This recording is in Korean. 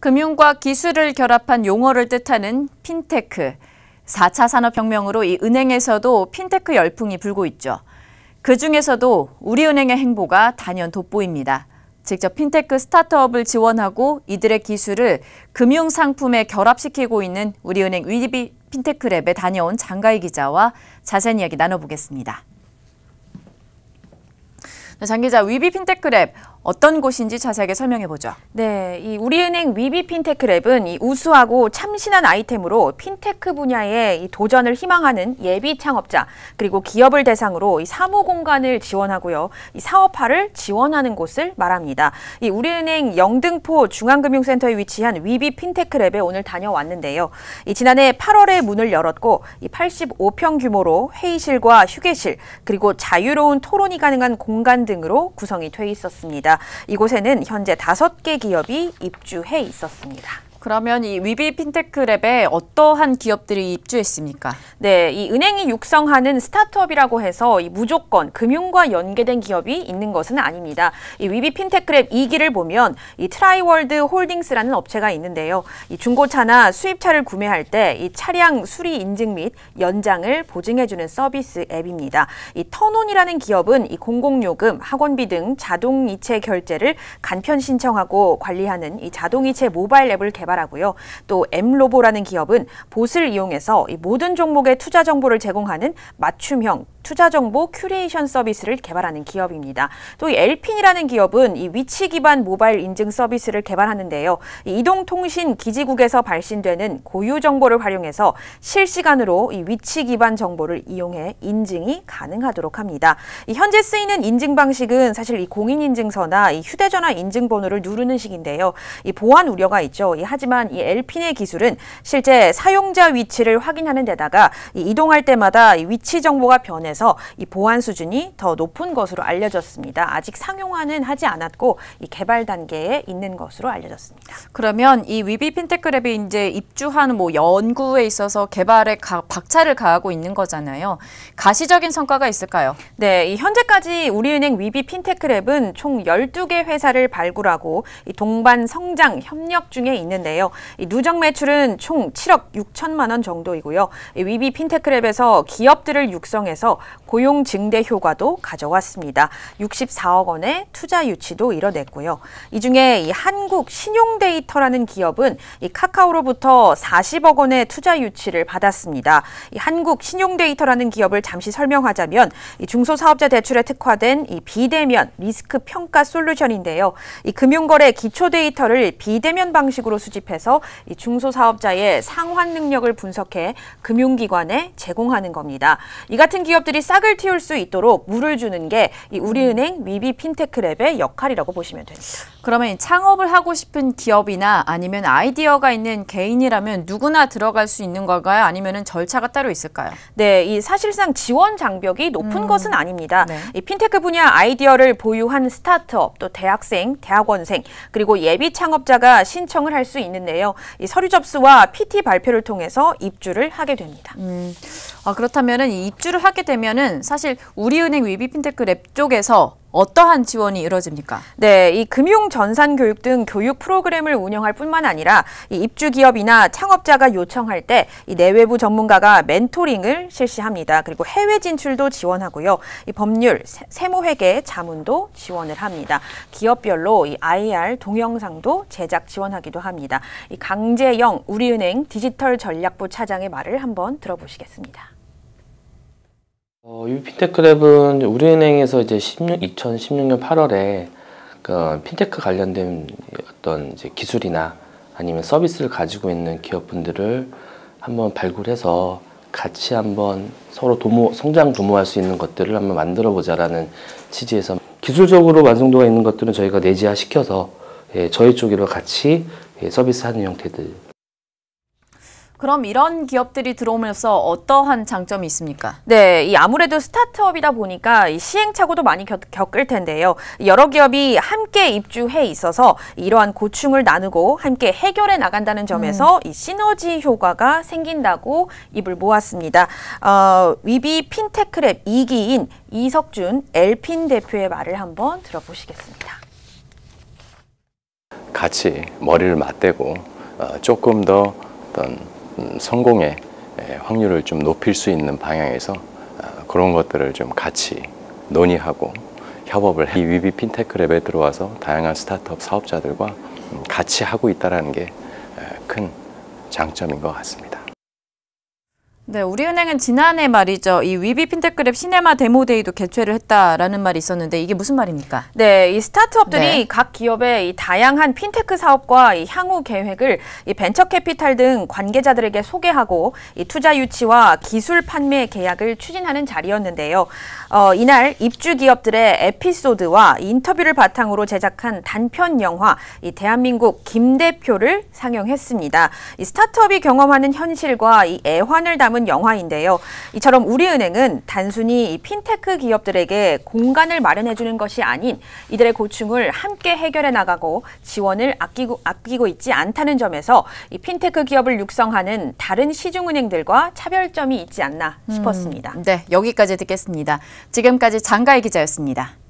금융과 기술을 결합한 용어를 뜻하는 핀테크. 4차 산업혁명으로 이 은행에서도 핀테크 열풍이 불고 있죠. 그 중에서도 우리은행의 행보가 단연 돋보입니다. 직접 핀테크 스타트업을 지원하고 이들의 기술을 금융 상품에 결합시키고 있는 우리은행 위비 핀테크랩에 다녀온 장가희 기자와 자세한 이야기 나눠보겠습니다. 네, 장 기자, 위비 핀테크랩 어떤 곳인지 자세하게 설명해 보죠. 네, 이 우리은행 위비 핀테크랩은 이 우수하고 참신한 아이템으로 핀테크 분야에 이 도전을 희망하는 예비 창업자 그리고 기업을 대상으로 이 사무 공간을 지원하고요, 이 사업화를 지원하는 곳을 말합니다. 이 우리은행 영등포 중앙금융센터에 위치한 위비 핀테크랩에 오늘 다녀왔는데요. 이 지난해 8월에 문을 열었고 이 85평 규모로 회의실과 휴게실 그리고 자유로운 토론이 가능한 공간 등으로 구성이 돼 있었습니다. 이곳에는 현재 다섯 개 기업이 입주해 있었습니다. 그러면 이 위비 핀테크 랩에 어떠한 기업들이 입주했습니까? 네, 이 은행이 육성하는 스타트업이라고 해서 이 무조건 금융과 연계된 기업이 있는 것은 아닙니다. 이 위비 핀테크 랩 2기를 보면 이 트라이월드 홀딩스라는 업체가 있는데요. 이 중고차나 수입차를 구매할 때 이 차량 수리 인증 및 연장을 보증해주는 서비스 앱입니다. 이 터논이라는 기업은 이 공공요금, 학원비 등 자동이체 결제를 간편 신청하고 관리하는 이 자동이체 모바일 앱을 개발 개발하고요. 또 엠로보라는 기업은 봇을 이용해서 모든 종목의 투자 정보를 제공하는 맞춤형 투자 정보 큐레이션 서비스를 개발하는 기업입니다. 또이 엘핀이라는 기업은 이 위치 기반 모바일 인증 서비스를 개발하는데요. 이 이동통신 기지국에서 발신되는 고유 정보를 활용해서 실시간으로 이 위치 기반 정보를 이용해 인증이 가능하도록 합니다. 이 현재 쓰이는 인증 방식은 사실 이 공인 인증서나 이 휴대전화 인증번호를 누르는 식인데요. 이 보안 우려가 있죠. 이 하지만 이 엘핀의 기술은 실제 사용자 위치를 확인하는 데다가 이 이동할 때마다 이 위치 정보가 변해서 이 보안 수준이 더 높은 것으로 알려졌습니다. 아직 상용화는 하지 않았고 이 개발 단계에 있는 것으로 알려졌습니다. 그러면 이 위비 핀테크랩이 이제 입주하는 뭐 연구에 있어서 개발에 가, 박차를 가하고 있는 거잖아요. 가시적인 성과가 있을까요? 네, 이 현재까지 우리은행 위비 핀테크랩은 총 12개 회사를 발굴하고 이 동반 성장 협력 중에 있는데 요. 이 누적 매출은 총 7억 6천만 원 정도이고요. 이 위비 핀테크랩에서 기업들을 육성해서 고용 증대 효과도 가져왔습니다. 64억 원의 투자 유치도 이뤄냈고요. 이 중에 이 한국 신용데이터라는 기업은 이 카카오로부터 40억 원의 투자 유치를 받았습니다. 이 한국 신용데이터라는 기업을 잠시 설명하자면 이 중소사업자 대출에 특화된 이 비대면 리스크 평가 솔루션인데요. 이 금융거래 기초 데이터를 비대면 방식으로 수집 해서 이 중소사업자의 상환 능력을 분석해 금융기관에 제공하는 겁니다. 이 같은 기업들이 싹을 틔울 수 있도록 물을 주는 게 이 우리은행 위비 핀테크랩의 역할이라고 보시면 됩니다. 그러면 창업을 하고 싶은 기업이나 아니면 아이디어가 있는 개인이라면 누구나 들어갈 수 있는 걸까요? 아니면 절차가 따로 있을까요? 네, 이 사실상 지원 장벽이 높은 음. 것은 아닙니다. 네. 이 핀테크 분야 아이디어를 보유한 스타트업, 또 대학생, 대학원생, 그리고 예비 창업자가 신청을 할 수 있는데요. 이 서류 접수와 PT 발표를 통해서 입주를 하게 됩니다. 음. 아, 그렇다면 입주를 하게 되면은 사실 우리은행 위비 핀테크 랩 쪽에서 어떠한 지원이 이루어집니까? 네, 이 금융 전산 교육 등 교육 프로그램을 운영할 뿐만 아니라 이 입주 기업이나 창업자가 요청할 때이 내외부 전문가가 멘토링을 실시합니다. 그리고 해외 진출도 지원하고요. 이 법률, 세무 회계, 자문도 지원을 합니다. 기업별로 이 IR 동영상도 제작 지원하기도 합니다. 이 강재영 우리은행 디지털 전략부 차장의 말을 한번 들어보시겠습니다. 어, 유피테크랩은 우리은행에서 이제 16, 2016년 8월에 그 핀테크 관련된 어떤 이제 기술이나 아니면 서비스를 가지고 있는 기업분들을 한번 발굴해서 같이 한번 서로 도모, 성장 도모할 수 있는 것들을 한번 만들어 보자라는 취지에서 기술적으로 완성도가 있는 것들은 저희가 내재화 시켜서 예, 저희 쪽으로 같이 예, 서비스하는 형태들 그럼 이런 기업들이 들어오면서 어떠한 장점이 있습니까? 네, 이 아무래도 스타트업이다 보니까 이 시행착오도 많이 겪, 겪을 텐데요. 여러 기업이 함께 입주해 있어서 이러한 고충을 나누고 함께 해결해 나간다는 점에서 음. 이 시너지 효과가 생긴다고 입을 모았습니다. 어, 위비 핀테크랩 2기인 이석준 엘핀 대표의 말을 한번 들어보시겠습니다. 같이 머리를 맞대고 어, 조금 더 어떤 음, 성공의 에, 확률을 좀 높일 수 있는 방향에서 어, 그런 것들을 좀 같이 논의하고 협업을 해. 이 위비 핀테크 랩에 들어와서 다양한 스타트업 사업자들과 음, 같이 하고 있다는 게 큰 장점인 것 같습니다. 네, 우리은행은 지난해 말이죠. 이 위비 핀테크랩 시네마 데모데이도 개최를 했다라는 말이 있었는데 이게 무슨 말입니까? 네, 이 스타트업들이 네. 각 기업의 이 다양한 핀테크 사업과 이 향후 계획을 이 벤처 캐피탈 등 관계자들에게 소개하고 이 투자 유치와 기술 판매 계약을 추진하는 자리였는데요. 어, 이날 입주 기업들의 에피소드와 인터뷰를 바탕으로 제작한 단편 영화 이 대한민국 김 대표를 상영했습니다. 이 스타트업이 경험하는 현실과 이 애환을 담은 영화인데요. 이처럼 우리은행은 단순히 이 핀테크 기업들에게 공간을 마련해 주는 것이 아닌 이들의 고충을 함께 해결해 나가고 지원을 아끼고 아끼고 있지 않다는 점에서 이 핀테크 기업을 육성하는 다른 시중은행들과 차별점이 있지 않나 싶었습니다. 네, 여기까지 듣겠습니다. 지금까지 장가희 기자였습니다.